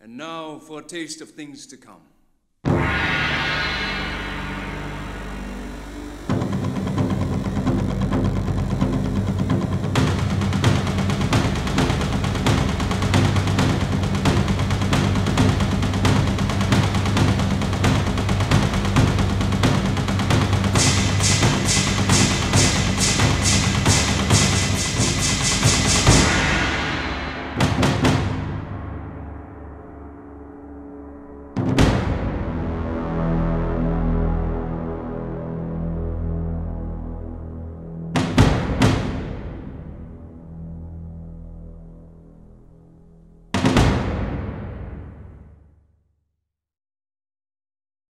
And now for a taste of things to come.